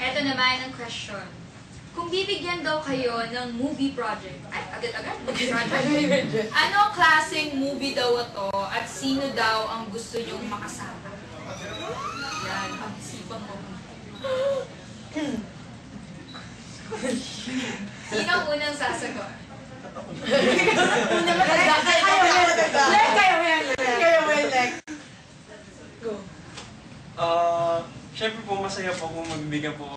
Eto naman ang question. Kung bibigyan daw kayo ng movie project, ay, agad-agad, movie project. Anong klaseng movie daw ito at sino daw ang gusto nyong makasama? Yan, pag-isipan mo. Sino ang unang sasagot? Una maganda. Kayo, kayo, maganda. Lek, kayo, yan. Kayo, may Lek. Go. Ah, syempre po masaya po kung magbibigyan po